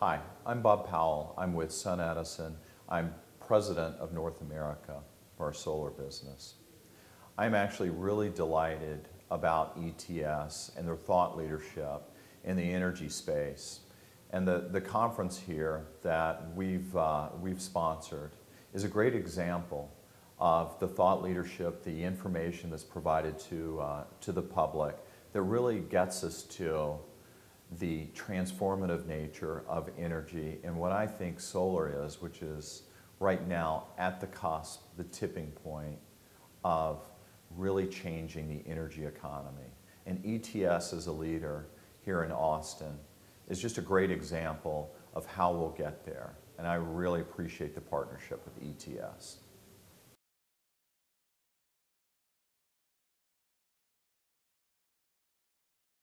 Hi, I'm Bob Powell. I'm with SunEdison. I'm president of North America for our solar business. I'm actually really delighted about ETS and their thought leadership in the energy space. And the, the conference here that we've, uh, we've sponsored is a great example of the thought leadership, the information that's provided to, uh, to the public that really gets us to the transformative nature of energy and what I think solar is, which is right now at the cusp, the tipping point of really changing the energy economy. And ETS as a leader here in Austin is just a great example of how we'll get there. And I really appreciate the partnership with ETS.